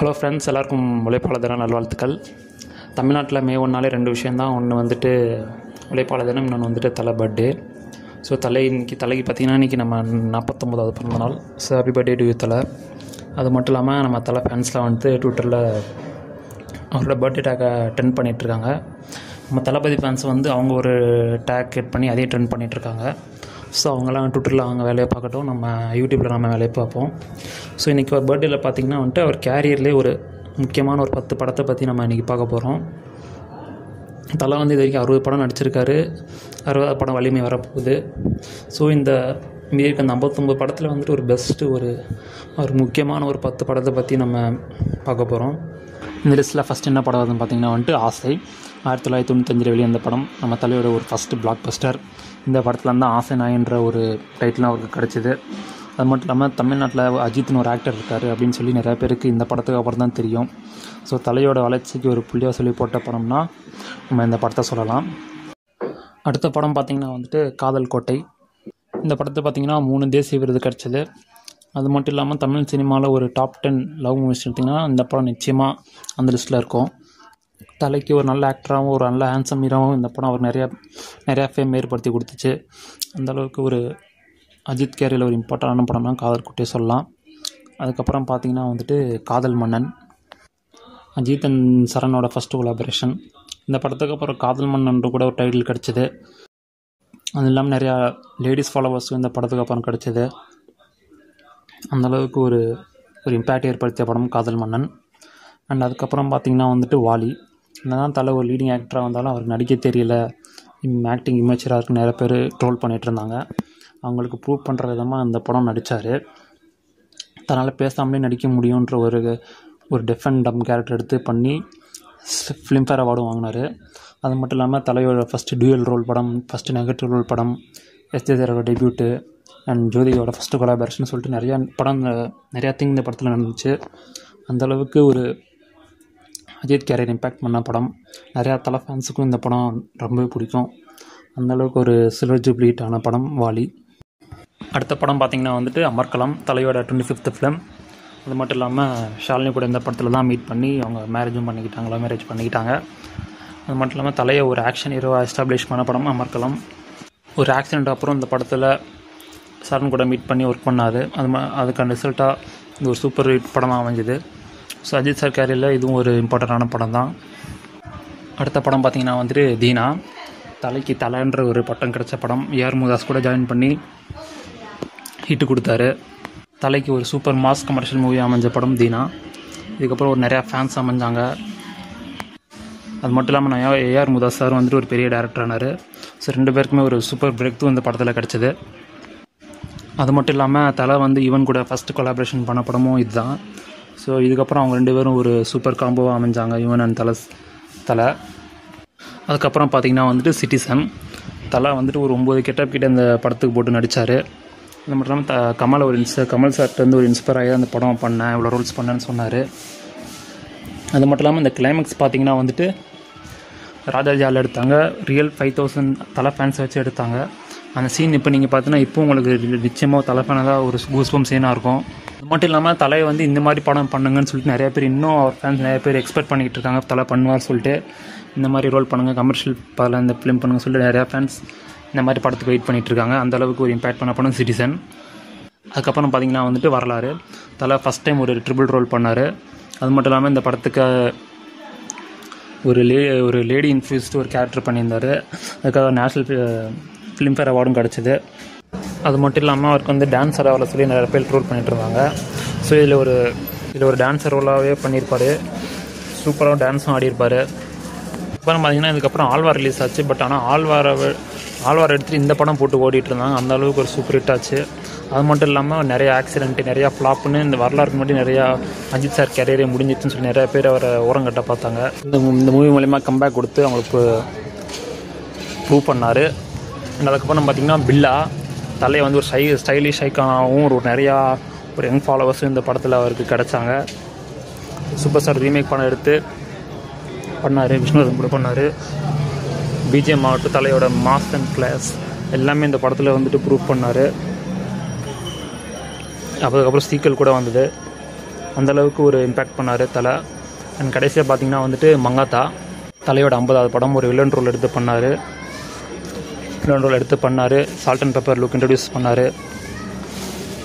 Hello friends எல்லாருக்கும் உழைப்பாளர் தின நல்வாழ்த்துக்கள். தமிழ்நாட்டில் மே ஒன்றாலே ரெண்டு விஷயந்தான் ஒன்று வந்துட்டு உழைப்பாளர் தினம் இன்னொன்று வந்துட்டு தலை பர்த்டே ஸோ தலை இன்னைக்கு தலைக்கு பார்த்திங்கன்னா இன்றைக்கி நம்ம நாற்பத்தொம்போதாவது பிறந்த நாள் ஸோ ஹாப்பி பர்த்டே டு தலை. அது மட்டும் இல்லாமல் நம்ம தலை ஃபேன்ஸ்லாம் வந்துட்டு ட்விட்டரில் அவரோட பர்த்டே டேக்கை ட்ரெண்ட் பண்ணிகிட்ருக்காங்க நம்ம தளபதி ஃபேன்ஸ் வந்து அவங்க ஒரு டேக் கிரியேட் பண்ணி அதே ட்ரெண்ட் பண்ணிகிட்ருக்காங்க ஸோ அவங்களாம் ட்விட்டரில் அவங்க வேலையை பார்க்கட்டும் நம்ம யூடியூப்பில் நம்ம வேலையை பார்ப்போம். ஸோ இன்றைக்கி ஒரு பர்த்டேயில் பார்த்திங்கன்னா வந்துட்டு அவர் கேரியர்லேயே ஒரு முக்கியமான ஒரு பத்து படத்தை பற்றி நம்ம இன்றைக்கி பார்க்க போகிறோம் தலை வந்து இது வரைக்கும் அறுபது படம் நடிச்சிருக்காரு. அறுபது படம் வலிமை வரப்போகுது. ஸோ இந்த மீறி இருக்க அந்த ஐம்பத்தொம்பது படத்தில் வந்துட்டு ஒரு பெஸ்ட்டு ஒரு ஒரு முக்கியமான ஒரு பத்து படத்தை பற்றி நம்ம பார்க்க போகிறோம் இந்த லிஸ்ட்டில் ஃபஸ்ட் என்ன படம் வருதுன்னு பார்த்தீங்கன்னா வந்துட்டு ஆசை. ஆயிரத்தி தொள்ளாயிரத்தி தொண்ணூத்தஞ்சில் வெளிவந்த படம். நம்ம தலையோட ஒரு ஃபஸ்ட்டு பிளாக் பஸ்டர் இந்த படத்தில் வந்து ஆசை நாயன்ற ஒரு டைட்டிலும் அவருக்கு கிடச்சிது. அது மட்டும் இல்லாமல் தமிழ்நாட்டில் அஜித்னு ஒரு ஆக்டர் இருக்கார் அப்படின்னு சொல்லி நிறைய பேருக்கு இந்த படத்துக்கு அப்புறம் தான் தெரியும். ஸோ தலையோட வளர்ச்சிக்கு ஒரு புள்ளியாக சொல்லி போட்ட படம்னா நம்ம இந்த படத்தை சொல்லலாம். அடுத்த படம் பார்த்திங்கன்னா வந்துட்டு காதல் கோட்டை. இந்த படத்தை பார்த்திங்கன்னா மூணு தேசிய விருது கிடச்சிது. அது மட்டும் இல்லாமல் தமிழ் சினிமாவில் ஒரு டாப் டென் லவ் மூவிஸ் எடுத்திங்கன்னா இந்த படம் நிச்சயமாக அந்த லிஸ்ட்டில் இருக்கும். தலைக்கு ஒரு நல்ல ஆக்டராகவும் ஒரு நல்ல ஹேண்ட்ஸம் ஹீரோவும் இந்த படம் அவர் நிறையா நிறையா ஃபேம் ஏற்படுத்தி கொடுத்துச்சு. அந்தளவுக்கு ஒரு அஜித் கேரியில் ஒரு இம்பார்ட்டண்டான படம்னா காதல் குட்டியே சொல்லலாம். அதுக்கப்புறம் பார்த்திங்கன்னா வந்துட்டு காதல் மன்னன் அஜித் அண்ட் சரணோட ஃபஸ்ட்டு கொலாபரேஷன் இந்த படத்துக்கு அப்புறம் காதல் மன்னன் கூட ஒரு டைட்டில் கிடச்சிது. அது இல்லாமல் நிறையா லேடிஸ் ஃபாலோவர்ஸும் இந்த படத்துக்கு அப்புறம் கிடச்சிது. அந்தளவுக்கு ஒரு ஒரு இம்பேக்ட் ஏற்படுத்திய படம் காதல் மன்னன். அண்ட் அதுக்கப்புறம் பார்த்திங்கன்னா வந்துட்டு வாலி. என்னதான் தலை ஒரு லீடிங் ஆக்டராக வந்தாலும் அவருக்கு நடிக்க தெரியல. ஆக்டிங் இமேச்சராக இருக்குன்னு நிறைய பேர் ட்ரோல் பண்ணிகிட்டு இருந்தாங்க. அவங்களுக்கு ப்ரூவ் பண்ணுற விதமாக அந்த படம் நடித்தார் தன்னால் பேசாமலே நடிக்க முடியுன்ற ஒரு ஒரு டெஃபன் டம் கேரக்டர் எடுத்து பண்ணி ஃபிலிம்ஃபேர் அவார்டும் வாங்கினார். அது மட்டும் இல்லாமல் தலையோட ஃபஸ்ட்டு டியூயல் ரோல் படம் ஃபஸ்ட்டு நெகட்டிவ் ரோல் படம் எஸ் எஸ்தேதரோட டெபியூட்டு அண்ட் ஜோதியோட ஃபஸ்ட்டு கொலாபரேஷன் சொல்லிட்டு நிறையா படம் நிறையா திங் இந்த படத்தில் நடந்துச்சு. அந்தளவுக்கு ஒரு அஜித் கேரியர் இம்பேக்ட் பண்ண படம். நிறையா தலை ஃபேன்ஸுக்கும் இந்த படம் ரொம்பவே பிடிக்கும். அந்தளவுக்கு ஒரு சில்வர் ஜூப்ளிட் ஆன படம் வாலி. அடுத்த படம் பார்த்திங்கன்னா வந்துட்டு அமர்கலம் தலையோட டுவெண்ட்டி ஃபிஃப்த் ஃபிலிம் அது மட்டும் இல்லாமல் ஷாலினி கூட இந்த படத்தில் தான் மீட் பண்ணி அவங்க மேரேஜும் பண்ணிக்கிட்டாங்களா மேரேஜ் பண்ணிக்கிட்டாங்க. அது மட்டும் இல்லாமல் தலையை ஒரு ஆக்ஷன் ஹீரோவாக எஸ்டாப்ளிஷ் பண்ண படம் அமர்கலம் ஒரு ஆக்சிடென்ட் அப்புறம் இந்த படத்தில் சரண் கூட மீட் பண்ணி ஒர்க் பண்ணார். அது அதுக்கான ரிசல்ட்டாக இது ஒரு சூப்பர் ஹிட் படமாக அமைஞ்சுது. ஸோ அஜித் சார் கேரியரில் இதுவும் ஒரு இம்பார்ட்டண்ட்டான படம் தான். அடுத்த படம் பார்த்திங்கன்னா வந்துட்டு தீனா. தலைக்கு தலைன்ற ஒரு பட்டம் கிடச்ச படம். ஏஆர் முதாஸ் கூட ஜாயின் பண்ணி ஹிட்டு கொடுத்தாரு. தலைக்கு ஒரு சூப்பர் மாஸ் கமர்ஷியல் மூவி அமைஞ்ச படம் தீனா. இதுக்கப்புறம் ஒரு நிறையா ஃபேன்ஸ் அமைஞ்சாங்க. அது மட்டும் இல்லாமல் நான் ஏஆர் முதாஸ் சார் வந்துட்டு ஒரு பெரிய டேரக்டர் ஆனார். ஸோ ரெண்டு பேருக்குமே ஒரு சூப்பர் பிரேக் தூ இந்த படத்தில் கிடச்சிது. அது மட்டும் இல்லாமல் தலை வந்து ஈவன் கூட ஃபஸ்ட்டு கொலாபரேஷன் பண்ண படமும் இதுதான். ஸோ இதுக்கப்புறம் அவங்க ரெண்டு பேரும் ஒரு சூப்பர் காம்போவாக அமைஞ்சாங்க யுவன் அண்ட் தலை தலை. அதுக்கப்புறம் பார்த்திங்கன்னா வந்துட்டு சிட்டிசன் தலை வந்துட்டு ஒரு ஒம்பது கெட்டப் கிட்ட அந்த படத்துக்கு போட்டு நடித்தார் அது மட்டும் இல்லாமல் த கமல் ஒரு இன்ஸ் கமல் சார்ட்டேருந்து ஒரு இன்ஸ்பயர் ஆகி அந்த படம் பண்ணேன் இவ்வளோ ரோல்ஸ் பண்ணேன்னு சொன்னார். அது மட்டும் இல்லாமல் இந்த கிளைமேக்ஸ் பார்த்திங்கன்னா வந்துட்டு ராஜாஜாவில் எடுத்தாங்க. ரியல் ஃபைவ் தௌசண்ட் தலை ஃபேன்ஸை வச்சு எடுத்தாங்க. அந்த சீன் இப்போ நீங்கள் பார்த்தீங்கன்னா இப்போ உங்களுக்கு நிச்சயமாக தலை ஃபேனாக ஒரு கூஸ்பம் சீனாக இருக்கும். அது மட்டும் இல்லாமல் தலையை வந்து இந்த மாதிரி படம் பண்ணுங்கன்னு சொல்லிட்டு நிறைய பேர் இன்னும் அவர் ஃபேன்ஸ் நிறைய பேர் எக்ஸ்பெக்ட் பண்ணிக்கிட்டு இருக்காங்க. தலை பண்ணுவார் சொல்லிட்டு இந்த மாதிரி ரோல் பண்ணுங்கள் கமர்ஷியல் படம் இந்த ஃபிலிம் பண்ணுங்க சொல்லிட்டு நிறையா ஃபேன்ஸ் இந்த மாதிரி படத்துக்கு வெயிட் பண்ணிகிட்டு இருக்காங்க. அந்த அளவுக்கு ஒரு இம்பேக்ட் பண்ண படம் சிட்டிசன் அதுக்கப்புறம் பார்த்திங்கன்னா வந்துட்டு வரலாறு. தலை ஃபஸ்ட் டைம் ஒரு ட்ரிபிள் ரோல் பண்ணார். அது மட்டும் இல்லாமல் இந்த படத்துக்கு ஒரு லே ஒரு லேடி இன்ஃப்ளூஸ்டு ஒரு கேரக்டர் பண்ணியிருந்தார். அதுக்காக நேஷ்னல் ஃபிலிம்ஃபேர் அவார்டும் கிடச்சிது. அது மட்டும் இல்லாமல் அவருக்கு வந்து டான்ஸர் அவரை சொல்லி நிறைய பேர் ட்ரோல் பண்ணிட்டு இருந்தாங்க. ஸோ இதில் ஒரு இதில் ஒரு டான்ஸர் ரோலாகவே பண்ணியிருப்பார் சூப்பராக டான்ஸும் ஆடியிருப்பார் அப்புறம் பார்த்தீங்கன்னா இதுக்கப்புறம் ஆழ்வார் ரிலீஸ் ஆச்சு. பட் ஆனால் ஆழ்வாரை ஆழ்வார் எடுத்துகிட்டு இந்த படம் போட்டு ஓடிட்டு இருந்தாங்க. அந்த அளவுக்கு ஒரு சூப்பர் ஹிட் ஆச்சு. அது மட்டும் இல்லாமல் நிறைய ஆக்சிடென்ட்டு நிறையா ஃப்ளாப்னு இந்த வரலாறுக்கு முன்னாடி நிறையா அஜித் சார் கேரியரே முடிஞ்சிச்சுன்னு சொல்லி நிறைய பேர் அவரை ஓரங்கட்ட பார்த்தாங்க. இந்த இந்த மூவி மூலிமா கம்பேக் கொடுத்து அவங்களுக்கு ப்ரூவ் பண்ணார். அண்ட் அதுக்கப்புறம் பார்த்திங்கன்னா பில்லா தலையை வந்து ஒரு ஸ்டை ஸ்டைலிஷ் ஐக்கானாகவும் ஒரு நிறையா ஒரு யங் ஃபாலோவர்ஸும் இந்த படத்தில் அவருக்கு கிடச்சாங்க. சூப்பர் ஸ்டார் ரீமேக் படம் எடுத்து பண்ணார். விஷ்ணுவர்தன் கூட பண்ணார். பிஜிஎம் ஆகட்டும் தலையோட மாஸ் அண்ட் கிளாஸ் எல்லாமே இந்த படத்தில் வந்துட்டு ப்ரூவ் பண்ணார். அதுக்கப்புறம் சீக்கல் கூட வந்தது. அந்தளவுக்கு ஒரு இம்பேக்ட் பண்ணார் தலை. அண்ட் கடைசியாக பார்த்தீங்கன்னா வந்துட்டு மங்காத்தா தலையோட ஐம்பதாவது படம் ஒரு வில்லன் ரோல் எடுத்து பண்ணார். வில்லன் ரோல் எடுத்து பண்ணார். Salt and pepper look introduce பண்ணார்.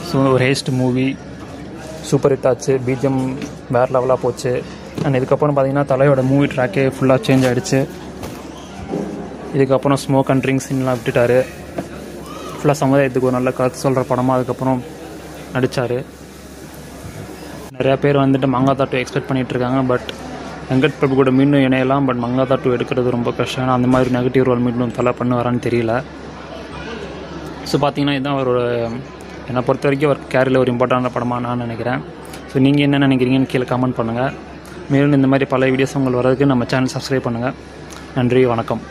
ஸோ ஒரு ஹேஸ்ட் மூவி சூப்பர் ஹிட் ஆச்சு. பிஜிஎம் வேறு லெவலாக போச்சு. அண்ட் இதுக்கப்புறம் பார்த்தீங்கன்னா தலையோட மூவி ட்ராக்கே ஃபுல்லாக சேஞ்ச் ஆகிடுச்சு இதுக்கப்புறம் ஸ்மோக் அண்ட் ட்ரிங்க்ஸ் சீன்லாம் விட்டுட்டாரு. ஃபுல்லாக சமுதாயத்துக்கு ஒரு நல்ல கருத்து சொல்கிற படமாக அதுக்கப்புறம் நடித்தார் நிறையா பேர் வந்துட்டு மங்காத்தா டூ எக்ஸ்பெக்ட் பண்ணிகிட்டு இருக்காங்க பட் வெங்கட் பிரபு கூட மீண்டும் இணையலாம் பட் மங்காத்தா டூ எடுக்கிறது ரொம்ப கஷ்டம். ஏன்னா அந்த மாதிரி நெகட்டிவ் ரோல் மீண்டும் தலை பண்ணுவாரான்னு தெரியல. ஸோ பார்த்தீங்கன்னா இதுதான் அவரோட என்னை பொறுத்த வரைக்கும் அவர் கேரியில் ஒரு இம்பார்ட்டண்டான படமாக நான் நினைக்கிறேன். ஸோ நீங்கள் என்ன நினைக்கிறீங்கன்னு கீழே கமெண்ட் பண்ணுங்கள் மேலும் இந்த மாதிரி பல வீடியோஸ் உங்களுக்கு வரதுக்கு நம்ம சேனல் சப்ஸ்கிரைப் பண்ணுங்கள் நன்றி வணக்கம்.